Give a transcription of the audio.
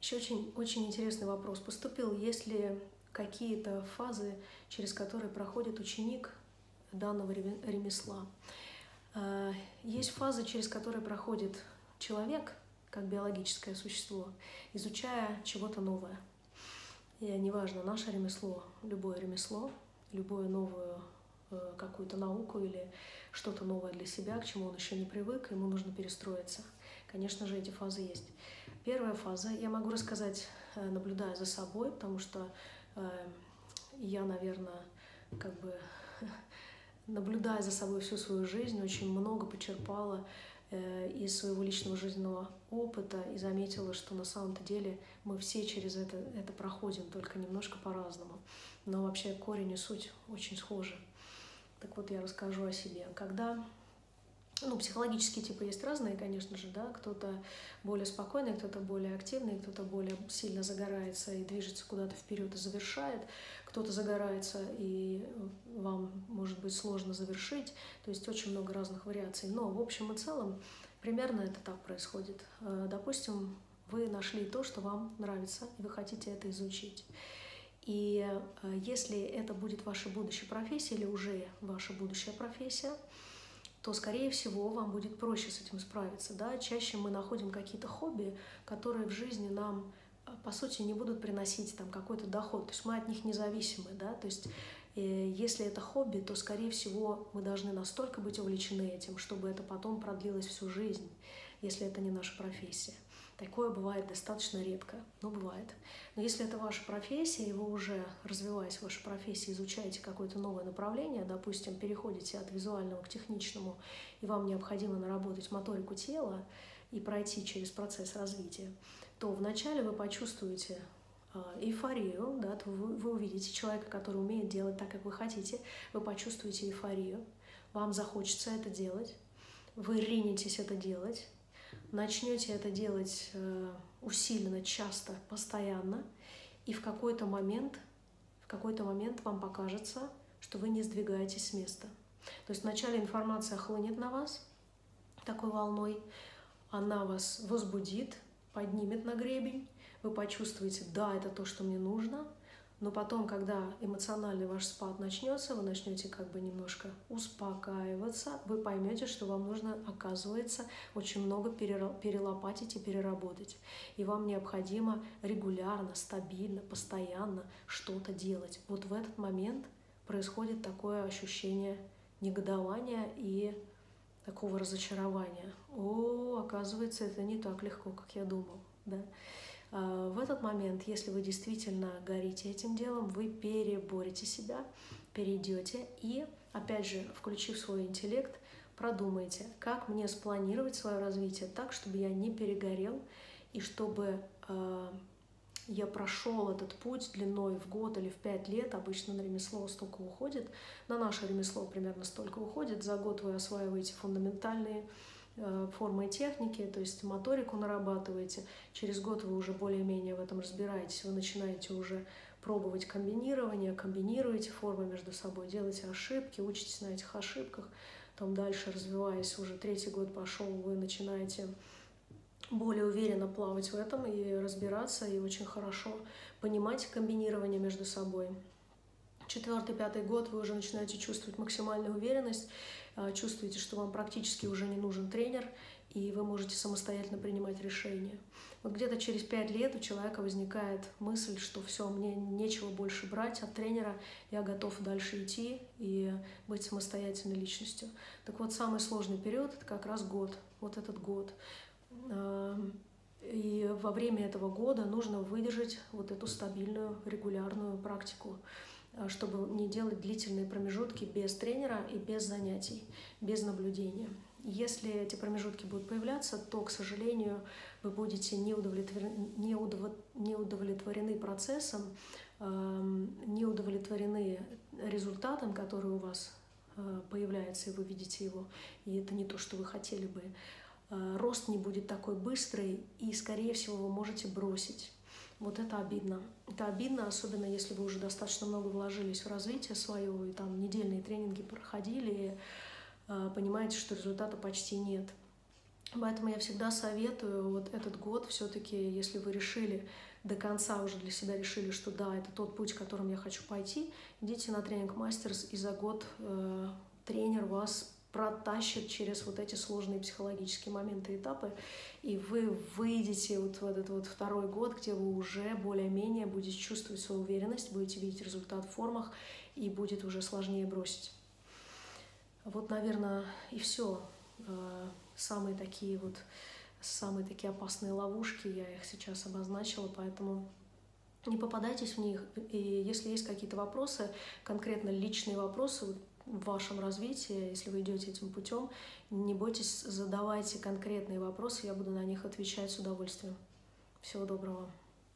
Еще очень, очень интересный вопрос поступил. Есть ли какие-то фазы, через которые проходит ученик данного ремесла? Э, есть фазы, через которые проходит человек, как биологическое существо, изучая чего-то новое. И неважно, наше ремесло, любое ремесло, любую новую э, какую-то науку или что-то новое для себя, к чему он еще не привык, ему нужно перестроиться. Конечно же, эти фазы есть. Первая фаза, я могу рассказать, э, наблюдая за собой, потому что э, я, наверное, как бы наблюдая за собой всю свою жизнь, очень много почерпала э, из своего личного жизненного опыта и заметила, что на самом-то деле мы все через это, это проходим, только немножко по-разному. Но вообще корень и суть очень схожи. Так вот, я расскажу о себе. Когда ну, психологические типы есть разные, конечно же, да, кто-то более спокойный, кто-то более активный, кто-то более сильно загорается и движется куда-то вперед и завершает, кто-то загорается и вам может быть сложно завершить, то есть очень много разных вариаций. Но в общем и целом примерно это так происходит. Э, допустим, вы нашли то, что вам нравится, и вы хотите это изучить. И э, если это будет ваша будущая профессия или уже ваша будущая профессия, то, скорее всего, вам будет проще с этим справиться. Да? Чаще мы находим какие-то хобби, которые в жизни нам, э, по сути, не будут приносить там какой-то доход. То есть мы от них независимы. Да? То есть э, если это хобби, то, скорее всего, мы должны настолько быть увлечены этим, чтобы это потом продлилось всю жизнь, если это не наша профессия. Такое бывает достаточно редко, но бывает. Но если это ваша профессия, и вы уже, развиваясь в вашей профессии, изучаете какое-то новое направление, допустим, переходите от визуального к техничному, и вам необходимо наработать моторику тела и пройти через процесс развития, то вначале вы почувствуете а, эйфорию, да, то вы, вы увидите человека, который умеет делать так, как вы хотите, вы почувствуете эйфорию, вам захочется это делать, вы ринетесь это делать, начнете это делать э, усиленно, часто, постоянно, и в какой-то момент, в какой-то момент вам покажется, что вы не сдвигаетесь с места. То есть вначале информация хлынет на вас такой волной, она вас возбудит, поднимет на гребень, вы почувствуете, да, это то, что мне нужно, но потом, когда эмоциональный ваш спад начнется, вы начнете как бы немножко успокаиваться, вы поймете, что вам нужно, оказывается, очень много перелопатить и переработать. И вам необходимо регулярно, стабильно, постоянно что-то делать. Вот в этот момент происходит такое ощущение негодования и такого разочарования. О, оказывается, это не так легко, как я думал. Да? А, в этот момент, если вы действительно горите этим делом, вы переборете себя, перейдете и, опять же, включив свой интеллект, продумайте, как мне спланировать свое развитие так, чтобы я не перегорел и чтобы э, я прошел этот путь длиной в год или в пять лет, обычно на ремесло столько уходит, на наше ремесло примерно столько уходит, за год вы осваиваете фундаментальные формы и техники, то есть моторику нарабатываете. Через год вы уже более-менее в этом разбираетесь, вы начинаете уже пробовать комбинирование, комбинируете формы между собой, делаете ошибки, учитесь на этих ошибках. Там дальше, развиваясь, уже третий год пошел, вы начинаете более уверенно плавать в этом и разбираться, и очень хорошо понимать комбинирование между собой. Четвертый, пятый год вы уже начинаете чувствовать максимальную уверенность, а, чувствуете, что вам практически уже не нужен тренер, и вы можете самостоятельно принимать решения. Вот где-то через пять лет у человека возникает мысль, что все, мне нечего больше брать от тренера, я готов дальше идти и быть самостоятельной личностью. Так вот, самый сложный период – это как раз год, вот этот год. И во время этого года нужно выдержать вот эту стабильную, регулярную практику. Э, чтобы не делать длительные промежутки без тренера и без занятий, без наблюдения. Если эти промежутки будут появляться, то, к сожалению, вы будете не удовлетворены, не не удовлетворены процессом, эм, не удовлетворены результатом, который у вас э, появляется, и вы видите его, и это не то, что вы хотели бы. Э, рост не будет такой быстрый, и, скорее всего, вы можете бросить вот это обидно. Это обидно, особенно если вы уже достаточно много вложились в развитие свое, и там недельные тренинги проходили, и э, понимаете, что результата почти нет. Поэтому я всегда советую вот этот год все-таки, если вы решили до конца уже для себя решили, что да, это тот путь, которым я хочу пойти, идите на тренинг мастерс, и за год э, тренер вас протащит через вот эти сложные психологические моменты, этапы, и вы выйдете вот в этот вот второй год, где вы уже более-менее будете чувствовать свою уверенность, будете видеть результат в формах, и будет уже сложнее бросить. Вот, наверное, и все. Э, самые такие вот самые такие опасные ловушки, я их сейчас обозначила, поэтому не попадайтесь в них. И если есть какие-то вопросы, конкретно личные вопросы в вашем развитии, если вы идете этим путем, не бойтесь, задавайте конкретные вопросы, я буду на них отвечать с удовольствием. Всего доброго.